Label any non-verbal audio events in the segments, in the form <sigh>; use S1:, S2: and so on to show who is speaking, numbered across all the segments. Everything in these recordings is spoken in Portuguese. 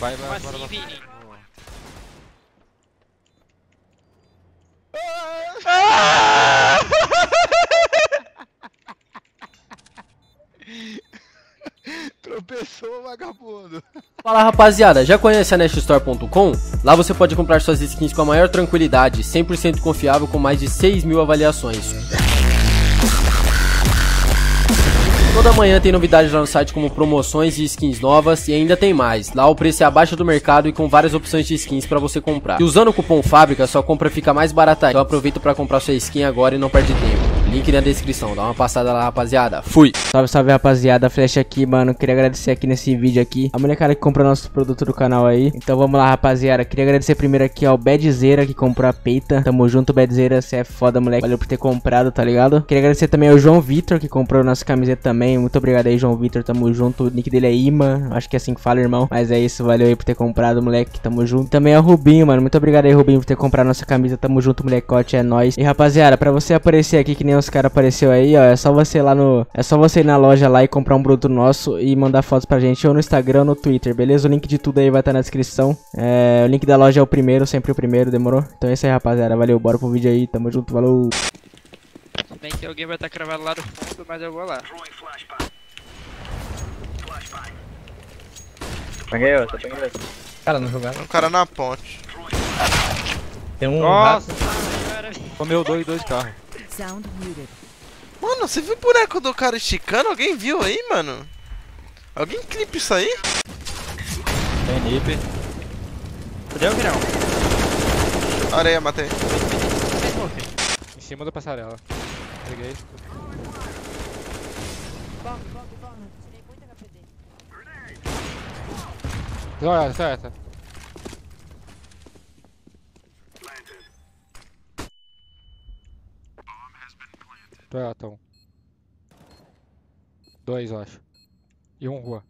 S1: Vai, vai,
S2: Como assim,
S1: bora.
S2: Vini?
S3: Tropeçou, vagabundo.
S4: Fala rapaziada, já conhece a neststore.com? Lá você pode comprar suas skins com a maior tranquilidade, 100% confiável com mais de 6 mil avaliações. Toda manhã tem novidades lá no site como promoções e skins novas e ainda tem mais. Lá o preço é abaixo do mercado e com várias opções de skins pra você comprar. E usando o cupom FÁBRICA, sua compra fica mais barata. Então aproveita pra comprar sua skin agora e não perde tempo. Link na descrição, dá uma passada lá rapaziada. Fui!
S5: Salve, salve rapaziada, Flash aqui, mano. Queria agradecer aqui nesse vídeo aqui a molecada que comprou nosso produto do canal aí. Então vamos lá, rapaziada. Queria agradecer primeiro aqui ao Badzeira que comprou a peita. Tamo junto, Badzeira. Você é foda, moleque. Valeu por ter comprado, tá ligado? Queria agradecer também ao João Vitor que comprou nossa camiseta também. Muito obrigado aí, João Vitor. Tamo junto. O nick dele é Ima. Acho que é assim que fala, irmão. Mas é isso, valeu aí por ter comprado, moleque. Tamo junto. Também ao Rubinho, mano. Muito obrigado aí, Rubinho, por ter comprado nossa camisa. Tamo junto, molecote. É nóis. E rapaziada, pra você aparecer aqui que nem os caras apareceu aí, ó. É só você ir lá no. É só você ir na loja lá e comprar um produto nosso e mandar fotos pra gente, ou no Instagram ou no Twitter, beleza? O link de tudo aí vai estar na descrição. É, o link da loja é o primeiro, sempre o primeiro, demorou? Então é isso aí, rapaziada. Valeu, bora pro vídeo aí. Tamo junto, falou.
S2: Tudo bem que alguém vai estar cravado lá no fundo, mas eu vou lá.
S6: Peguei outra, peguei outra.
S7: Cara, não jogaram.
S1: Um cara na ponte.
S7: Tem um
S1: Nossa!
S7: rato.
S1: Comeu dois, dois carros.
S8: Sound muted.
S1: Mano, você viu o boneco do cara esticando? Alguém viu aí, mano? Alguém clipa isso aí?
S7: Tem nip.
S2: Fudeu, Virão?
S1: Areia, matei.
S7: Em cima da passarela. Peguei.
S8: Bomb, bomb, bomb. Tirei muito HP dele.
S7: Olha, certo. Toyota, um. Dois, eu acho. E um rua.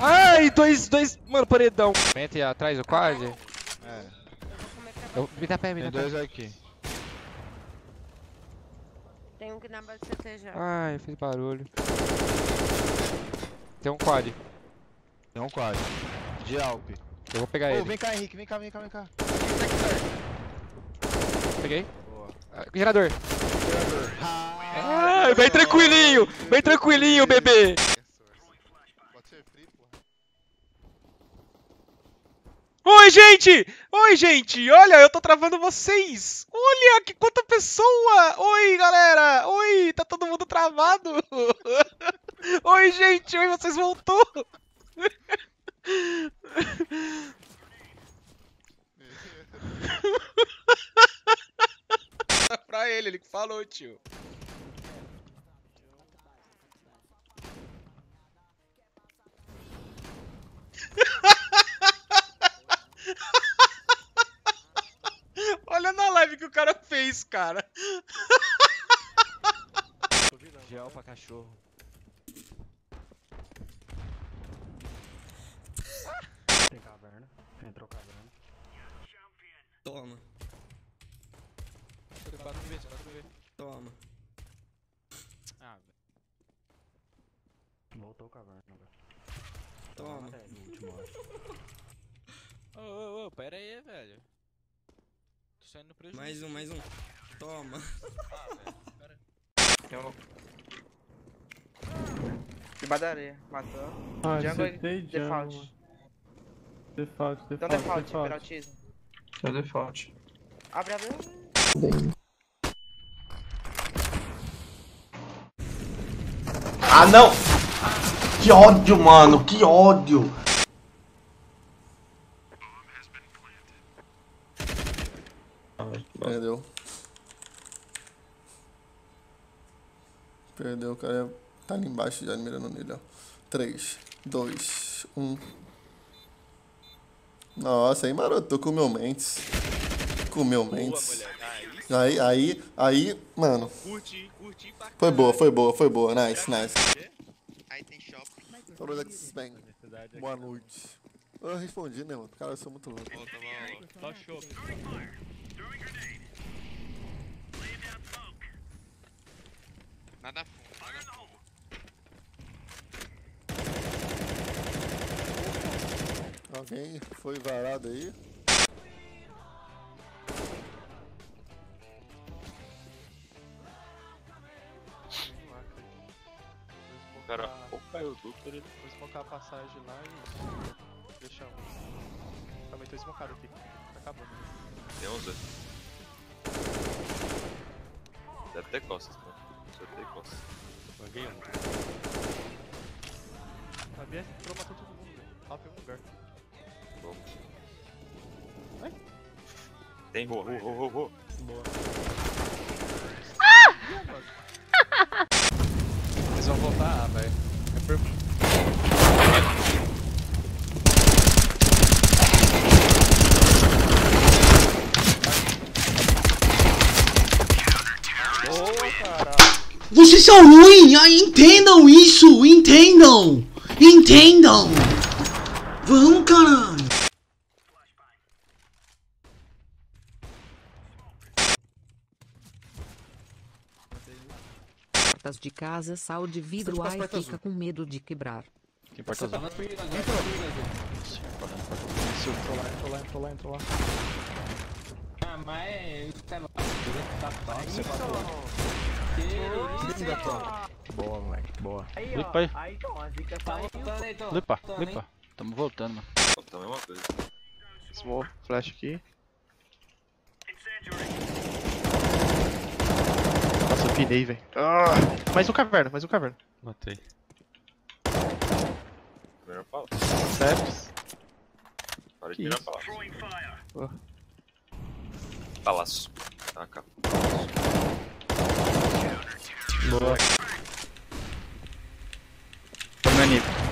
S7: Ai, dois, dois, mano, paredão. Mente atrás do quad.
S3: É,
S7: Eu, me dá pé, me
S3: tem
S7: dá pé.
S3: dois aqui.
S8: Tem um que na base CT já.
S7: Ai, fiz barulho. Tem um quad.
S3: Tem um quadro. De Alp.
S7: Eu vou pegar
S3: Ô,
S7: ele.
S3: vem cá, Henrique, vem cá, vem cá, vem cá.
S7: Peguei. Gerador.
S3: Ah,
S7: bem tranquilinho, bem tranquilinho, bebê.
S2: Oi, gente! Oi, gente! Olha, eu tô travando vocês! Olha, que quanta pessoa! Oi, galera! Oi, tá todo mundo travado! <laughs> Oi, gente! Oi, vocês voltou! pra ele, ele que falou, tio. <laughs> Olha na live que o cara fez, cara.
S7: Gel pra cachorro. Tem caverna. Entrou caverna.
S9: Toma,
S7: Bate no ver, bate no ver.
S9: toma.
S7: Ah, velho. Voltou caverna, velho.
S9: Toma.
S7: Eu. Ô, ô, ô, pera aí, velho. Tô saindo no prejuízo.
S9: Mais um, mais um. Toma.
S6: Debaixo da areia, matou.
S10: Ah,
S6: Jungle
S10: acertei
S6: default.
S10: jungle. Default,
S6: Então
S10: default,
S6: default,
S10: default.
S6: penaltismo.
S9: É default.
S6: Abre, abre.
S11: Ah, não! Que ódio, mano, que ódio!
S10: Perdeu. Perdeu, o cara tá ali embaixo já mirando nele, ó. 3, 2, 1. Nossa, aí marotou com o meu Mentes. Com o meu Mentes. Aí, aí, aí, mano.
S1: Curti, curti pra
S10: Foi boa, foi boa, foi boa. Nice, nice.
S1: Aí tem shopping.
S10: Falou da bem. Boa noite. Eu respondi, né, mano? Cara, eu sou muito louco.
S1: Volta, volta.
S7: Só chope.
S1: Nada fundo, nada fundo.
S10: Alguém foi varado aí?
S3: Cara,
S2: ou caiu o duplo, ele vou smocar a passagem lá e. Deixa um. Também tô smocado aqui. Tá acabando.
S3: Tem 11. Deve ter costas, mano. Deve ter costas.
S2: Banguei um. A BR entrou, matou todo mundo, velho. Lá pegou um lugar.
S3: Bom.
S2: Vai.
S3: Tem rua, rua, rua, rua.
S2: Boa. Eles vão voltar A, velho. É por... Cara.
S11: Vocês são ruins, ah, entendam isso, entendam, entendam. Vamos, caralho.
S8: Portas de casa, sal de vidro, ai fica com medo de quebrar.
S3: Que porta azul?
S2: Entrou lá, entrou lá, entrou lá, entrou lá.
S7: Ah, mas tá
S3: Boa, moleque, boa.
S6: Lipa aí. Aí, então, a zica saiu.
S3: Lipa, lipa. Tamo voltando, mano. Tá coisa.
S2: Smoke, flash aqui. Nossa, eu pirei, velho. Ah, mais um caverna, mais um caverna.
S3: Matei. Primeiro pau.
S2: Ceps.
S3: Para de virar palácio.
S2: Oh.
S3: Palácio. Tá, cá.
S2: Boa.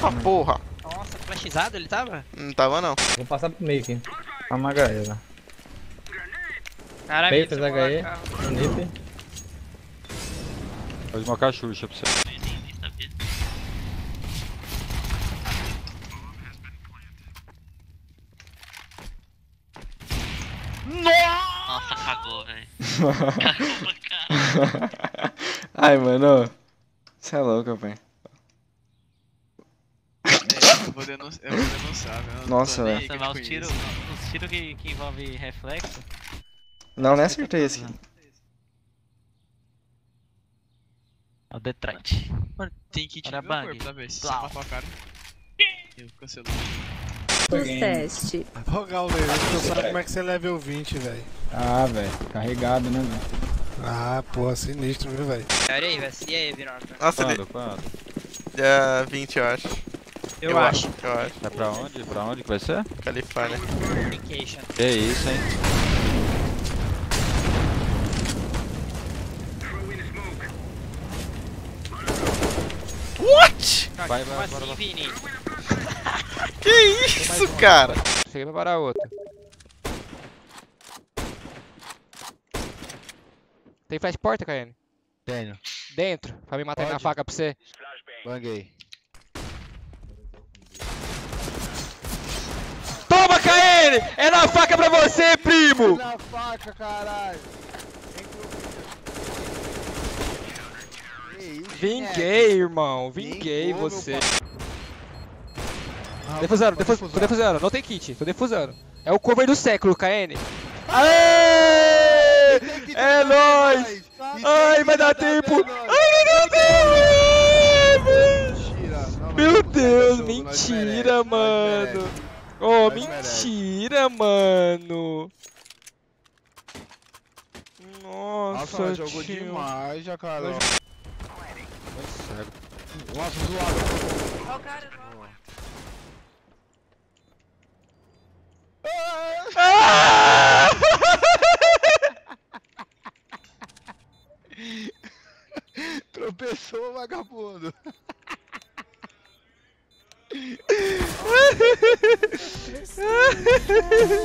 S1: Ah, porra.
S7: Nossa, flashizado ele tava?
S1: Não tava não.
S6: Vou passar pro meio aqui. Calma, galera.
S7: Caralho,
S6: Feio,
S7: você
S6: fez HE. Nip.
S3: Vou esmocar a Xuxa pra você.
S7: Nossa, cagou, velho. Cagou pra caralho.
S12: Ai, mano. Você é louco, velho.
S13: Eu vou denunciar, eu vou denunciar, velho. Não
S12: Nossa,
S13: nem
S12: velho.
S7: Nossa, mas os tiros tiro que, que envolve reflexo.
S12: Não, nem acertei esse aqui.
S7: É o Detroit.
S13: Mano, tem
S7: Era
S13: no meu corpo, tá, velho? Se você matar o cara. Eu cancelou.
S8: Teste.
S14: Ô, Gauler, tu sabe como é que você é level 20, velho.
S6: Ah, velho. Carregado, né, velho?
S14: Ah, porra, sinistro, viu, velho?
S7: Pera aí, velho. E aí, Vinorca?
S1: Nossa,
S3: Quando,
S1: ele...
S3: quando?
S1: dia 20 eu acho.
S7: Eu acho.
S1: Eu acho.
S3: É pra onde? Pra onde que vai ser?
S1: Califórnia.
S7: Communication.
S3: Que isso, hein? Vai, vai,
S7: assim,
S3: bora.
S7: Vini? <laughs>
S1: Que isso, cara?
S6: Cheguei pra parar outro. Tem flash porta, Kaiane?
S3: Tenho.
S6: Dentro, pra me matar na faca pra você.
S3: Banguei.
S6: Toma, Kaiane! É na faca pra você, primo!
S3: Na faca, caralho.
S6: Vinguei, irmão. Vinguei
S3: Vingou, meu
S6: você.
S3: Ah,
S6: Defusando,
S3: pode
S6: defus,
S3: defusar.
S6: tô defusando. Não tem kit, tô defusando. É o cover do século, KN. Aê! É nóis! Ai, vai dar tempo! Ai, vai dar tempo! Meu Deus, mentira, mano! Oh, mentira, mano! Nossa,
S3: Nossa, jogou demais, já, Nossa, zoado. <laughs>
S8: Ó o cara,
S6: Ah!
S3: Tropeçou, vagabundo. <laughs> <laughs>